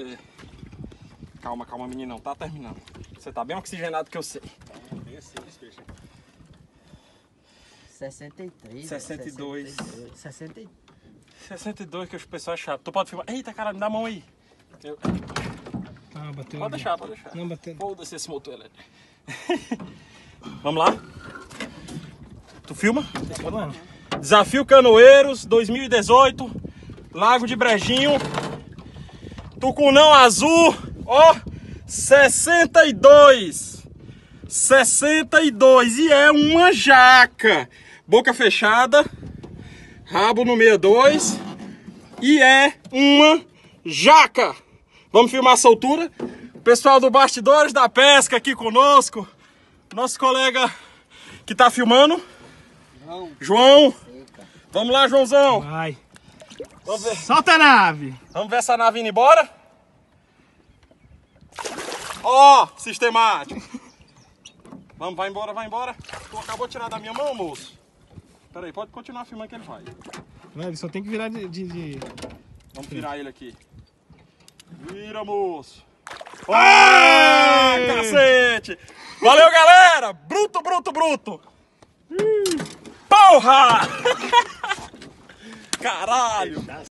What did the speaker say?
É. Calma, calma, meninão. Tá terminando. Você tá bem oxigenado que eu sei. Bem assim, despeja. 63. 62. 62. 62 que os pessoal é chato. Tu pode filmar. Eita, cara, me dá a mão aí. Eu- Ah, bateu. Pode deixar, pode deixar. Não bateu. Foda-se esse motor elétrico. Vamos lá? Tu filma? Desafio Canoeiros 2018, Lago de Brejinho, Tucunão Azul, ó, 62, 62 e é uma jaca, boca fechada, rabo no 62 e é uma jaca. Vamos filmar essa altura? O pessoal do Bastidores da Pesca aqui conosco, nosso colega que tá filmando. João, vamos lá, Joãozão. vai. Vamos ver, Solta a nave. vamos ver essa nave indo embora. Ó, sistemático. Vamos, vai embora, vai embora. Tu acabou de tirar da minha mão, moço. Pera aí, pode continuar filmando que ele vai. Vai, ele só tem que virar de. de- de- Vamos virar ele aqui. Vira, moço. Ah, cacete! Valeu, galera! Bruto, bruto, bruto! Porra! Caralho!